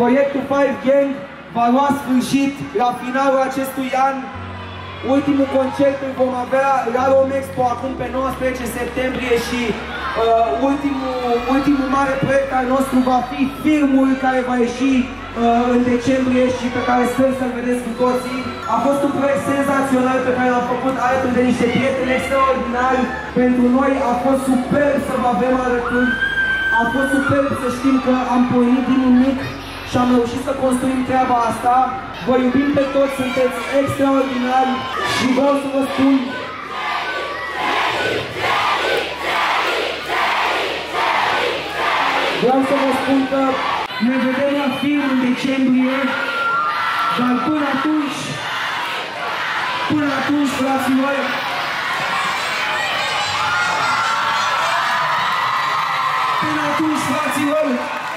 Proiectul Five Gang va lua sfârșit la finalul acestui an. Ultimul concert îl vom avea la Romexpo acum pe 19 septembrie și uh, ultimul, ultimul mare proiect al nostru va fi filmul care va ieși uh, în decembrie și pe care sper să-l vedeți cu toții. A fost un proiect senzațional pe care l-am făcut alături de niște prieteni extraordinari. Pentru noi a fost super să vă avem alături. A fost super să știm că am pornit din nimic și am reușit să construim treaba asta. Vă iubim pe toți, sunteți extraordinari și vreau să vă spun Vreau să vă spun că ne vedem la film în decembrie, dar până atunci, până atunci, fraților, până atunci, fraților,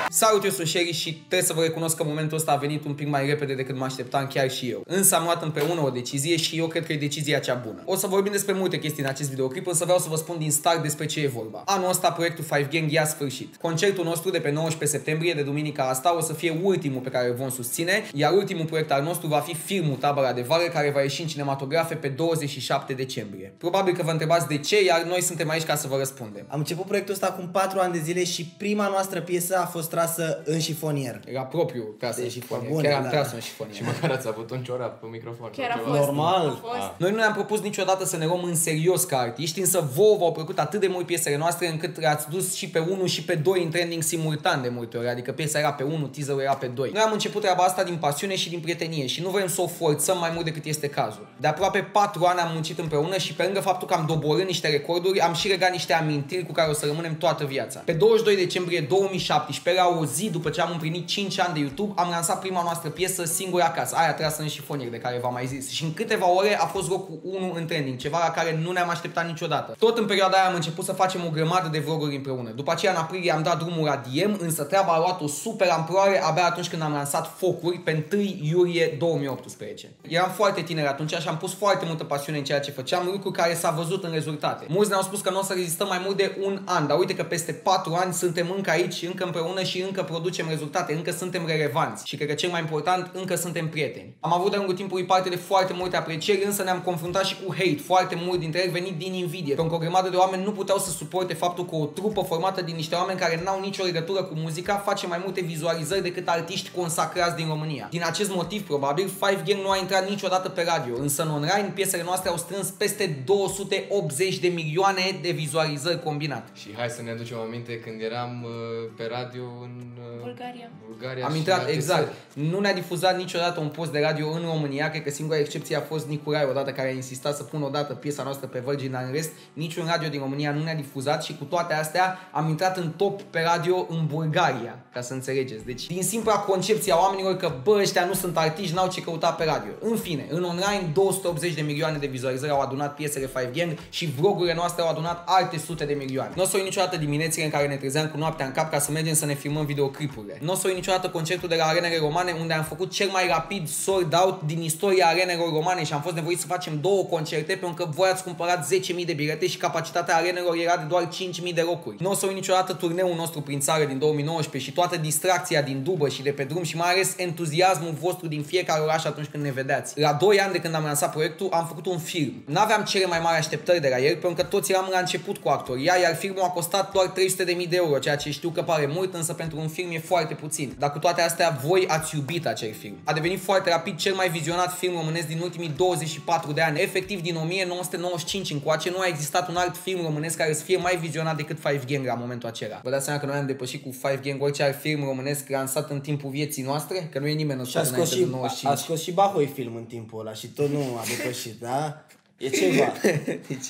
Salut, eu sunt Sherry și trebuie să vă recunosc că momentul ăsta a venit un pic mai repede decât mă așteptam chiar și eu. Însă am luat împreună o decizie și eu cred că e decizia cea bună. O să vorbim despre multe chestii în acest videoclip, însă vreau să vă spun din start despre ce e vorba. Anul ăsta proiectul Five Gang ia sfârșit. Concertul nostru de pe 19 septembrie, de duminica asta, o să fie ultimul pe care îl vom susține, iar ultimul proiect al nostru va fi filmul Tabăra de Vară, care va ieși în cinematografe pe 27 decembrie. Probabil că vă întrebați de ce, iar noi suntem aici ca să vă răspundem. Am început proiectul ăsta acum 4 ani de zile și prima noastră piesă a fost trasă în șifonier. Era propriu tras în Deci, șifonier. bune, Chiar am da. tras în șifonier. Și măcar ați avut un ciorap pe microfon. Chiar a sau fost. ceva. Normal. A fost. Noi nu ne-am propus niciodată să ne luăm în serios ca artiști, însă vouă v-au plăcut atât de mult piesele noastre încât ați dus și pe 1 și pe 2 în trending simultan de multe ori, adică piesa era pe 1, teaserul era pe 2. Noi am început treaba asta din pasiune și din prietenie și nu vrem să o forțăm mai mult decât este cazul. De aproape 4 ani am muncit împreună și pe lângă faptul că am doborât niște recorduri, am și regat niște amintiri cu care o să rămânem toată viața. Pe 22 decembrie 2017, la o zi după ce am împlinit 5 ani de YouTube, am lansat prima noastră piesă singură acasă, aia trasă în șifonier de care v-am mai zis. Și în câteva ore a fost locul 1 în trending, ceva la care nu ne-am așteptat niciodată. Tot în perioada aia am început să facem o grămadă de vloguri împreună. După aceea în aprilie am dat drumul la DM, însă treaba a luat o super amploare abia atunci când am lansat focuri pe 1 iulie 2018. Eram foarte tineri atunci și am pus foarte multă pasiune în ceea ce făceam, lucru care s-a văzut în rezultate. Mulți ne-au spus că nu o să rezistăm mai mult de un an, dar uite că peste 4 ani suntem încă aici, încă împreună și încă producem rezultate, încă suntem relevanți și cred că cel mai important, încă suntem prieteni. Am avut de lungul timpului parte de foarte multe aprecieri, însă ne-am confruntat și cu hate, foarte mult dintre ele venit din invidie, pentru că o grămadă de oameni nu puteau să suporte faptul că o trupă formată din niște oameni care n-au nicio legătură cu muzica face mai multe vizualizări decât artiști consacrați din România. Din acest motiv, probabil, Five Gang nu a intrat niciodată pe radio, însă în online piesele noastre au strâns peste 280 de milioane de vizualizări combinat. Și hai să ne aducem aminte când eram uh, pe radio în uh, Bulgaria. Bulgaria Am și intrat, alte exact. țări. Nu ne-a difuzat niciodată un post de radio în România. Cred că singura excepție a fost Nicolae odată care a insistat să pună odată piesa noastră pe Virgin, dar în rest niciun radio din România nu ne-a difuzat și cu toate astea am intrat în top pe radio în Bulgaria, ca să înțelegeți. Deci din simpla concepție a oamenilor că bă, ăștia nu sunt artiști, n-au ce căuta pe radio. În fine, în online 280 de milioane de vizualizări au adunat piesele Five Gang și vlogurile noastre au adunat alte sute de milioane. Nu o să uit niciodată diminețile în care ne trezeam cu noaptea în cap ca să mergem să ne filmăm videoclipurile. Nu o să uit niciodată concertul de la arenele romane unde am făcut cel mai rapid sold out din istoria arenelor romane și am fost nevoit să facem două concerte pentru că voi ați cumpărat 10.000 de bilete și capacitatea arenelor era de doar 5.000 de locuri. Nu o să uit niciodată turneul nostru prin țară din 2019 și toată distracția din dubă și de pe drum și mai ales entuziasmul vostru din fiecare oraș atunci când ne vedeați. La 2 ani de când am lansat proiectul, am făcut un film. N-aveam cele mai mari așteptări de la el pentru că toți eram la început cu actoria, iar filmul a costat doar 300.000 de euro, ceea ce știu că pare mult, însă pentru un film e foarte puțin. Dar cu toate astea, voi ați iubit acel film. A devenit foarte rapid cel mai vizionat film românesc din ultimii 24 de ani. Efectiv, din 1995 încoace nu a existat un alt film românesc care să fie mai vizionat decât Five Gang la momentul acela. Vă dați seama că noi am depășit cu Five Gang orice alt film românesc lansat în timpul vieții noastre? Că nu e nimeni Și a născut scos înainte și, de a, 95. a scos și Bahoi film în timpul ăla și tot nu a depășit, da? E ceva. deci,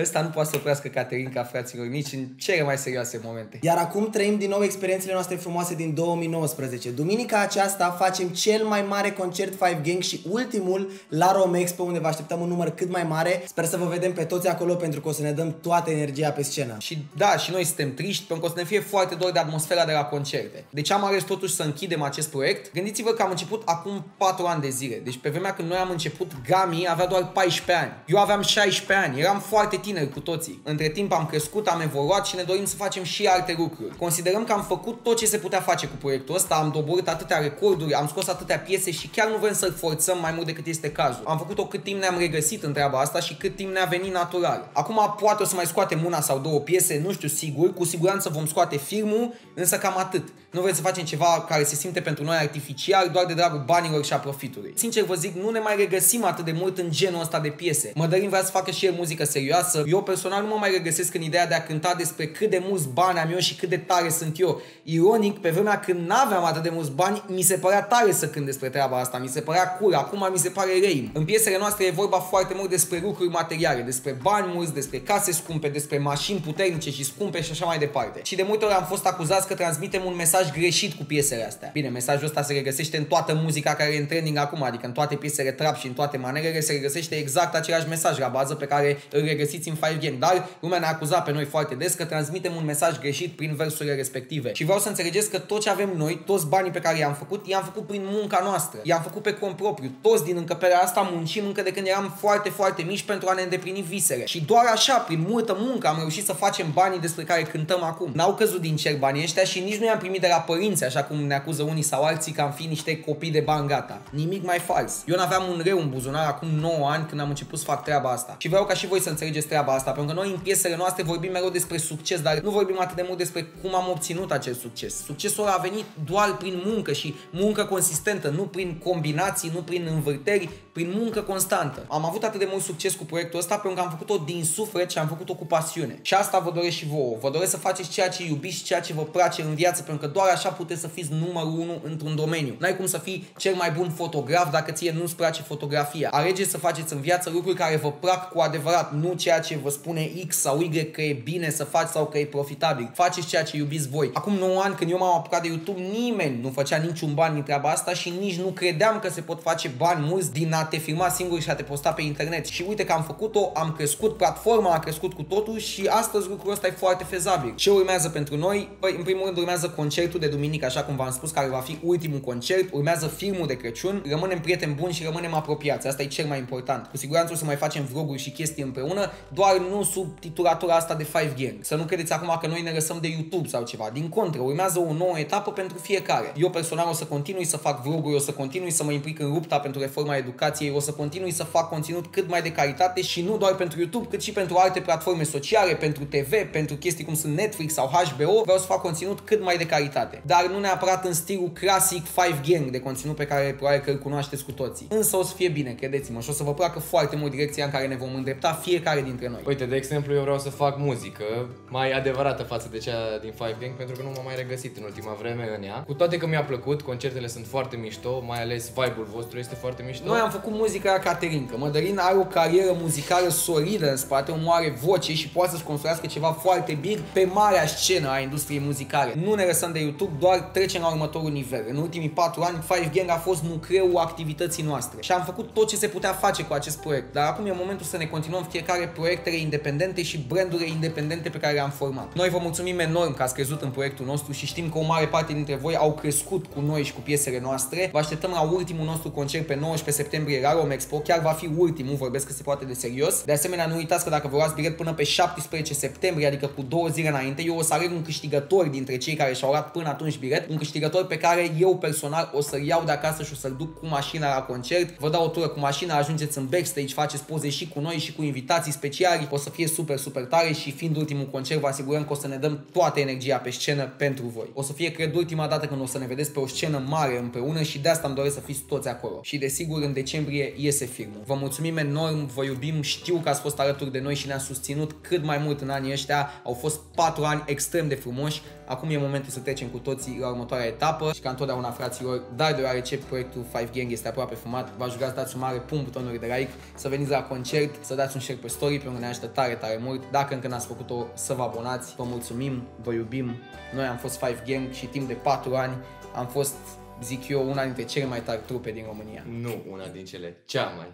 ăsta nu poate să oprească Caterinca, fraților, nici în cele mai serioase momente. Iar acum trăim din nou experiențele noastre frumoase din 2019. Duminica aceasta facem cel mai mare concert Five Gang și ultimul la Romexpo unde vă așteptăm un număr cât mai mare. Sper să vă vedem pe toți acolo pentru că o să ne dăm toată energia pe scenă. Și da, și noi suntem triști pentru că o să ne fie foarte dor de atmosfera de la concerte. Deci am ales totuși să închidem acest proiect. Gândiți-vă că am început acum 4 ani de zile. Deci pe vremea când noi am început, Gami avea doar 14 ani. Eu aveam 16 ani, eram foarte tineri cu toții. Între timp am crescut, am evoluat și ne dorim să facem și alte lucruri. Considerăm că am făcut tot ce se putea face cu proiectul ăsta, am doborât atâtea recorduri, am scos atâtea piese și chiar nu vrem să-l forțăm mai mult decât este cazul. Am făcut-o cât timp ne-am regăsit în treaba asta și cât timp ne-a venit natural. Acum poate o să mai scoatem una sau două piese, nu știu sigur, cu siguranță vom scoate filmul, însă cam atât. Nu vrem să facem ceva care se simte pentru noi artificial, doar de dragul banilor și a profitului. Sincer vă zic, nu ne mai regăsim atât de mult în genul ăsta de piese. Mădărin vrea să facă și el muzică serioasă. Eu personal nu mă mai regăsesc în ideea de a cânta despre cât de mulți bani am eu și cât de tare sunt eu. Ironic, pe vremea când n-aveam atât de mulți bani, mi se părea tare să cânt despre treaba asta, mi se părea cool, acum mi se pare răi. În piesele noastre e vorba foarte mult despre lucruri materiale, despre bani mulți, despre case scumpe, despre mașini puternice și scumpe și așa mai departe. Și de multe ori am fost acuzați că transmitem un mesaj greșit cu piesele astea. Bine, mesajul ăsta se regăsește în toată muzica care e în trending acum, adică în toate piesele trap și în toate manierele se regăsește exact același mesaj la bază pe care îl regăsiți în 5 Gang. Dar lumea ne-a acuzat pe noi foarte des că transmitem un mesaj greșit prin versurile respective. Și vreau să înțelegeți că tot ce avem noi, toți banii pe care i-am făcut, i-am făcut prin munca noastră. I-am făcut pe cont propriu. Toți din încăperea asta muncim încă de când eram foarte, foarte mici pentru a ne îndeplini visele. Și doar așa, prin multă muncă, am reușit să facem banii despre care cântăm acum. N-au căzut din cer banii ăștia și nici nu i-am primit de la părinți, așa cum ne acuză unii sau alții că am fi niște copii de bani gata. Nimic mai fals. Eu n-aveam un reu în buzunar acum 9 ani când am început să fac treaba asta. Și vreau ca și voi să înțelegeți treaba asta, pentru că noi în piesele noastre vorbim mereu despre succes, dar nu vorbim atât de mult despre cum am obținut acest succes. Succesul a venit doar prin muncă și muncă consistentă, nu prin combinații, nu prin învârteri, prin muncă constantă. Am avut atât de mult succes cu proiectul ăsta pentru că am făcut-o din suflet și am făcut-o cu pasiune. Și asta vă doresc și vouă. Vă doresc să faceți ceea ce iubiți și ceea ce vă place în viață, pentru că doar așa puteți să fiți numărul unu într-un domeniu. N-ai cum să fii cel mai bun fotograf dacă ție nu-ți place fotografia. Alegeți să faceți în viață lucruri care vă plac cu adevărat, nu ceea ce vă spune X sau Y că e bine să faci sau că e profitabil. Faceți ceea ce iubiți voi. Acum 9 ani când eu m-am apucat de YouTube, nimeni nu făcea niciun bani din treaba asta și nici nu credeam că se pot face bani mulți din a te filma singur și a te posta pe internet. Și uite că am făcut-o, am crescut, platforma a crescut cu totul și astăzi lucrul ăsta e foarte fezabil. Ce urmează pentru noi? Păi, în primul rând urmează concertul de duminică, așa cum v-am spus, care va fi ultimul concert, urmează filmul de Crăciun, rămânem prieteni buni și rămânem apropiați. Asta e cel mai important. Cu siguranță o să mai facem vloguri și chestii împreună, doar nu sub titulatura asta de 5 Gang. Să nu credeți acum că noi ne lăsăm de YouTube sau ceva. Din contră, urmează o nouă etapă pentru fiecare. Eu personal o să continui să fac vloguri, o să continui să mă implic în lupta pentru reforma educației, o să continui să fac conținut cât mai de calitate și nu doar pentru YouTube, cât și pentru alte platforme sociale, pentru TV, pentru chestii cum sunt Netflix sau HBO. Vreau să fac conținut cât mai de calitate. Dar nu neapărat în stilul clasic 5 Gang de conținut pe care probabil că îl cunoașteți cu toții. Însă o să fie bine, credeți-mă, și o să vă placă foarte mult direcția în care ne vom îndrepta fiecare dintre noi. Uite, de exemplu, eu vreau să fac muzică mai adevărată față de cea din Five Gang pentru că nu m-am mai regăsit în ultima vreme în ea. Cu toate că mi-a plăcut, concertele sunt foarte mișto, mai ales vibe-ul vostru este foarte mișto. Noi am făcut muzică la Caterinca. Mădălin are o carieră muzicală solidă în spate, omul are voce și poate să-și construiască ceva foarte big pe marea scenă a industriei muzicale. Nu ne lăsăm de YouTube, doar trecem la următorul nivel. În ultimii 4 ani, Five Gang a fost nucleul activității noastre și am făcut tot ce se putea face cu acest proiect. Dar acum e momentul să ne continuăm fiecare proiectele independente și brandurile independente pe care le-am format. Noi vă mulțumim enorm că ați crezut în proiectul nostru și știm că o mare parte dintre voi au crescut cu noi și cu piesele noastre. Vă așteptăm la ultimul nostru concert pe 19 septembrie la Rome Expo. Chiar va fi ultimul, vorbesc că se poate de serios. De asemenea, nu uitați că dacă vă luați bilet până pe 17 septembrie, adică cu două zile înainte, eu o să aleg un câștigător dintre cei care și-au luat până atunci bilet, un câștigător pe care eu personal o să-l iau de acasă și o să-l duc cu mașina la concert. Vă dau o tură cu mașina, ajungeți în backstage, faceți poze și cu noi și cu invitații speciali. O să fie super, super tare și fiind ultimul concert, vă asigurăm că o să ne dăm toată energia pe scenă pentru voi. O să fie, cred, ultima dată când o să ne vedeți pe o scenă mare împreună și de asta îmi doresc să fiți toți acolo. Și desigur, în decembrie iese filmul. Vă mulțumim enorm, vă iubim, știu că ați fost alături de noi și ne-ați susținut cât mai mult în anii ăștia. Au fost 4 ani extrem de frumoși. Acum e momentul să trecem cu toții la următoarea etapă și ca întotdeauna, fraților, dar deoarece proiectul 5 Gang este aproape fumat, vă aș dați un mare pun butonul de like, să veniți la concert, să dați un share pe story, pentru că ne ajută tare, tare mult. Dacă încă n-ați făcut-o, să vă abonați. Vă mulțumim, vă iubim. Noi am fost 5 Gang și timp de 4 ani am fost, zic eu, una dintre cele mai tari trupe din România. Nu una din cele, cea mai.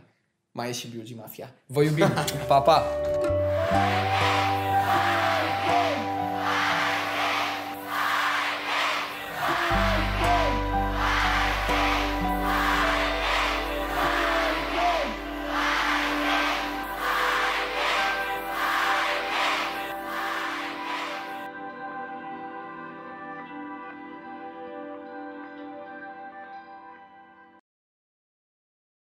Mai e și BUG Mafia. Vă iubim. pa, pa!